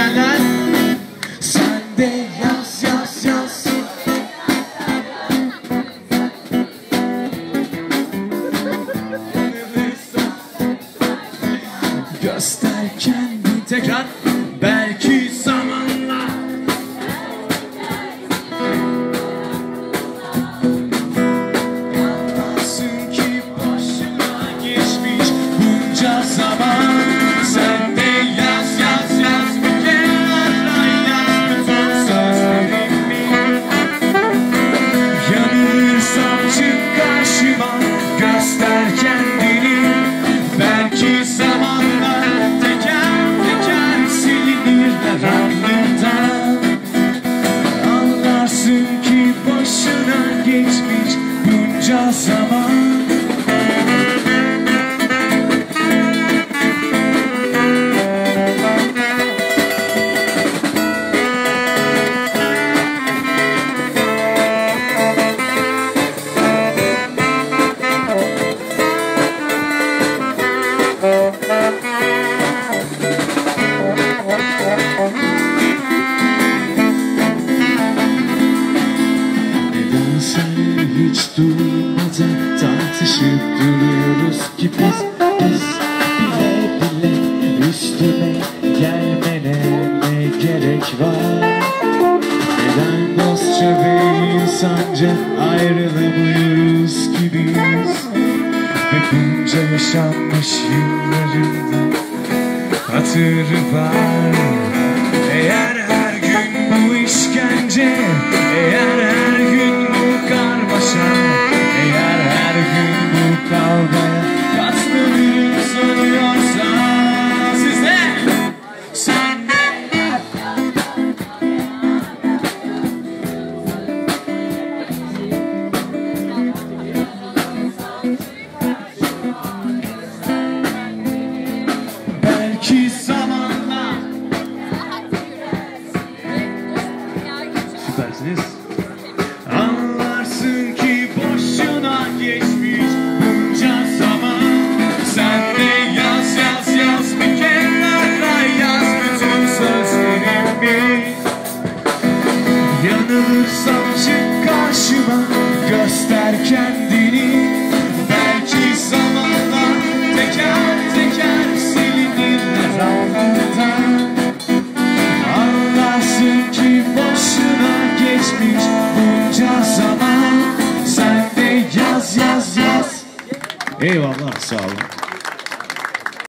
bilenler Sen de yaz yaz yaz. Göster kendini tekrar. Belki Nedense hiç durmadan tartışıp duruyoruz ki biz Biz bile bile üstüme gelmene gerek var? Neden dostça ve insanca ayrılamıyoruz Öpünce yaşanmış yıllarımda Hatırı var. participantes nisso? Eu, Abraçal.